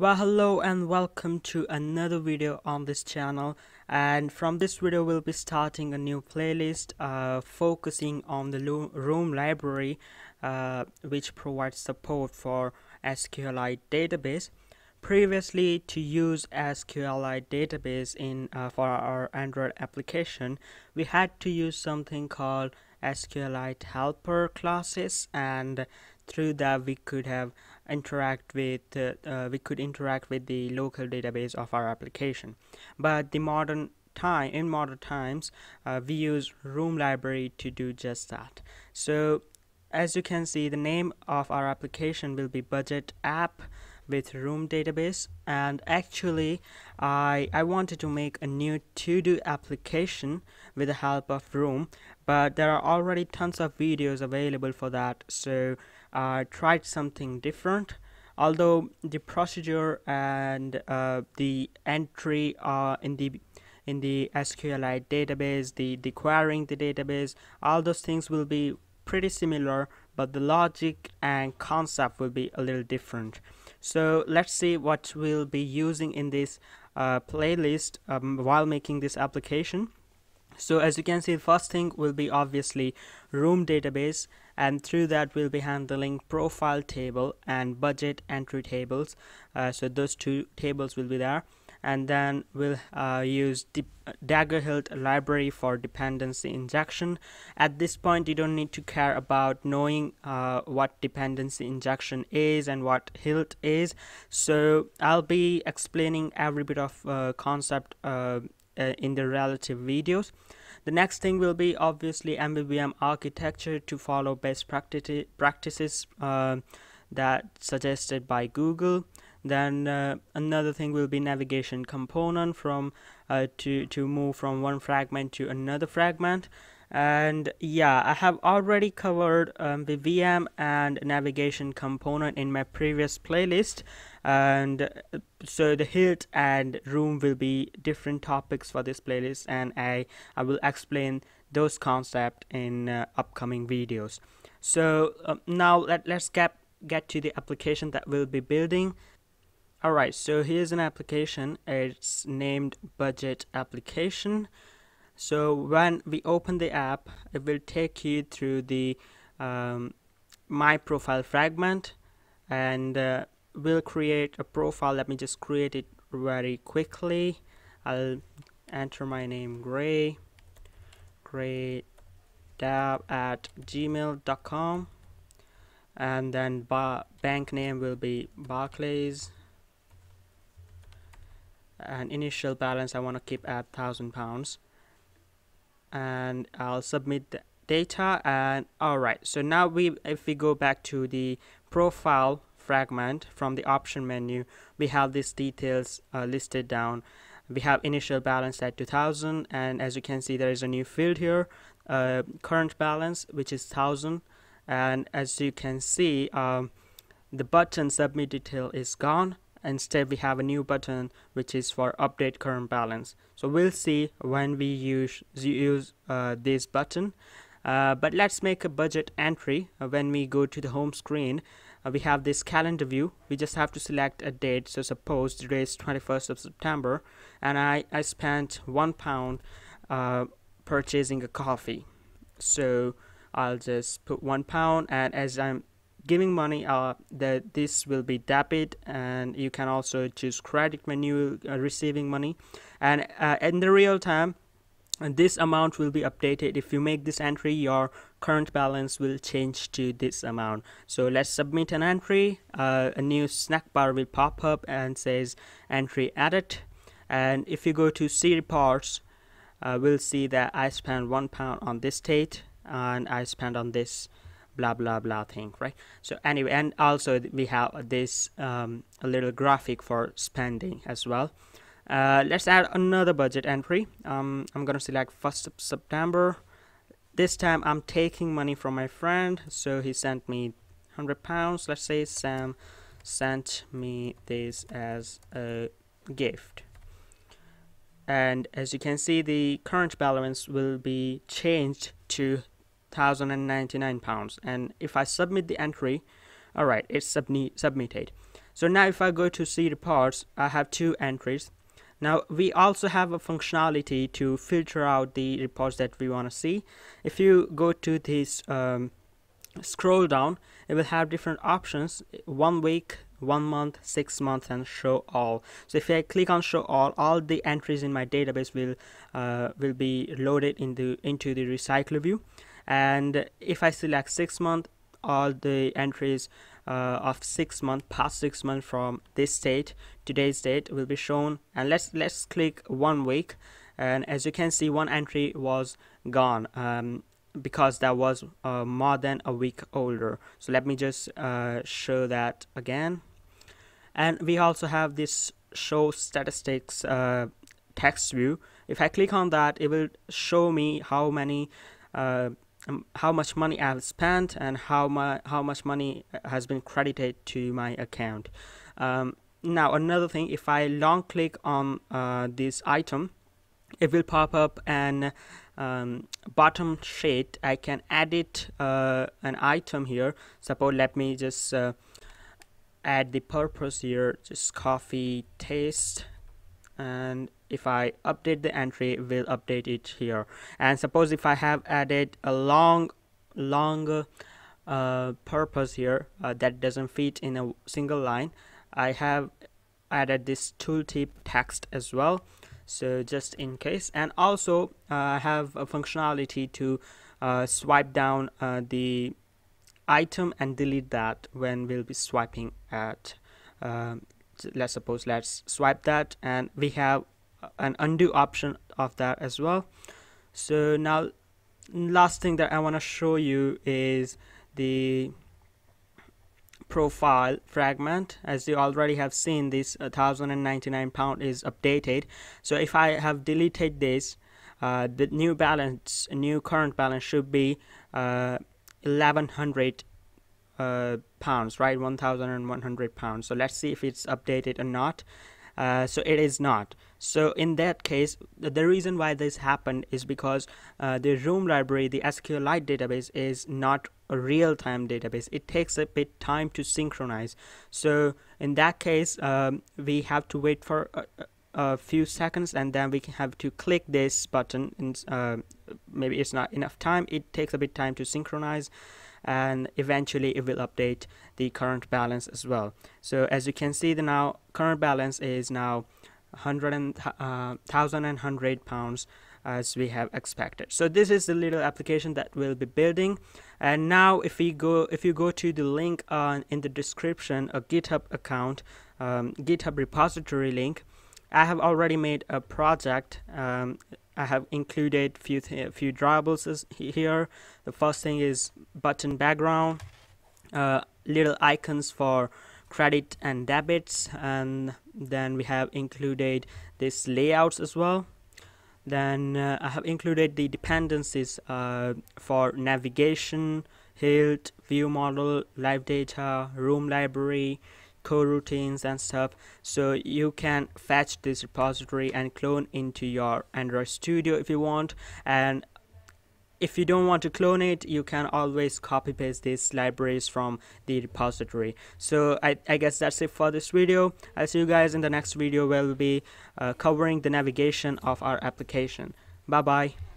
Well hello and welcome to another video on this channel and from this video we'll be starting a new playlist uh, focusing on the Room library uh, which provides support for SQLite database. Previously to use SQLite database in uh, for our Android application we had to use something called SQLite helper classes and through that we could have interact with uh, uh, we could interact with the local database of our application. But the modern time in modern times uh, we use room library to do just that. So as you can see the name of our application will be budget app with room database. And actually I, I wanted to make a new to-do application with the help of room but there are already tons of videos available for that. So I tried something different. Although the procedure and uh, the entry uh, in the in the SQLite database the, the querying the database all those things will be pretty similar but the logic and concept will be a little different. So let's see what we'll be using in this uh, playlist um, while making this application so as you can see the first thing will be obviously room database and through that we'll be handling profile table and budget entry tables uh, so those two tables will be there and then we'll uh, use the Dagger Hilt library for dependency injection. At this point, you don't need to care about knowing uh, what dependency injection is and what Hilt is. So I'll be explaining every bit of uh, concept uh, in the relative videos. The next thing will be obviously MVVM architecture to follow best practice practices uh, that suggested by Google then uh, another thing will be navigation component from uh, to to move from one fragment to another fragment and yeah I have already covered um, the VM and navigation component in my previous playlist and uh, so the hilt and room will be different topics for this playlist and I I will explain those concepts in uh, upcoming videos so uh, now let, let's get get to the application that we'll be building Alright, so here's an application. It's named budget application. So when we open the app, it will take you through the um, my profile fragment and uh, we'll create a profile. Let me just create it very quickly. I'll enter my name Gray, Gray dab at gmail.com and then bank name will be Barclays and initial balance I want to keep at thousand pounds and I'll submit the data and alright so now we if we go back to the profile fragment from the option menu we have these details uh, listed down. We have initial balance at 2000 and as you can see there is a new field here uh, current balance which is 1000 and as you can see um, the button submit detail is gone instead we have a new button which is for update current balance. So we'll see when we use use uh, this button. Uh, but let's make a budget entry. Uh, when we go to the home screen uh, we have this calendar view. We just have to select a date. So suppose today is 21st of September and I, I spent one pound uh, purchasing a coffee. So I'll just put one pound and as I'm giving money uh, that this will be debit and you can also choose credit when you are receiving money. And uh, in the real time this amount will be updated. If you make this entry your current balance will change to this amount. So let's submit an entry. Uh, a new snack bar will pop up and says entry added. And if you go to see reports uh, we'll see that I spent one pound on this date and I spent on this blah blah blah thing right? So anyway and also we have this um, a little graphic for spending as well. Uh, let's add another budget entry. Um, I'm gonna select 1st of September. This time I'm taking money from my friend so he sent me 100 pounds. Let's say Sam sent me this as a gift. And as you can see the current balance will be changed to 1099 pounds. And if I submit the entry alright it's submitted. So now if I go to see reports I have two entries. Now we also have a functionality to filter out the reports that we want to see. If you go to this um, scroll down it will have different options one week one month six months and show all. So if i click on show all all the entries in my database will uh, will be loaded into into the recycler view and if i select six month all the entries uh, of six month past six months from this date today's date will be shown. And let's let's click one week. And as you can see one entry was gone um, because that was uh, more than a week older. So let me just uh, show that again. And we also have this show statistics uh, text view. If I click on that it will show me how many uh, um, how much money I have spent and how my how much money has been credited to my account. Um, now another thing if I long click on uh, this item it will pop up an um, bottom sheet. I can edit uh, an item here. Suppose let me just uh, add the purpose here just coffee taste and if I update the entry will update it here. And suppose if I have added a long long uh, purpose here uh, that doesn't fit in a single line I have added this tooltip text as well. So just in case. And also uh, I have a functionality to uh, swipe down uh, the item and delete that when we'll be swiping at let's suppose let's swipe that and we have an undo option of that as well. So now last thing that I want to show you is the profile fragment. As you already have seen this 1099 pound is updated. So if I have deleted this uh, the new balance new current balance should be uh, 1100 uh, pounds right? 1100 pounds. So let's see if it's updated or not. Uh, so it is not. So in that case the reason why this happened is because uh, the room library the SQLite database is not a real-time database. It takes a bit time to synchronize. So in that case um, we have to wait for a, a, few seconds and then we can have to click this button. And uh, maybe it's not enough time. It takes a bit time to synchronize and eventually it will update the current balance as well. So as you can see the now current balance is now 100 and uh, 1100 pounds as we have expected. So this is the little application that we'll be building. And now if we go if you go to the link on in the description a github account um, github repository link I have already made a project um, I have included few few drawables here. The first thing is button background, uh, little icons for credit and debits, and then we have included this layouts as well. Then uh, I have included the dependencies uh, for navigation, HILT, view model, live data, room library, coroutines and stuff so you can fetch this repository and clone into your android studio if you want and if you don't want to clone it you can always copy paste these libraries from the repository. So I, I guess that's it for this video. I'll see you guys in the next video where we'll be uh, covering the navigation of our application. Bye bye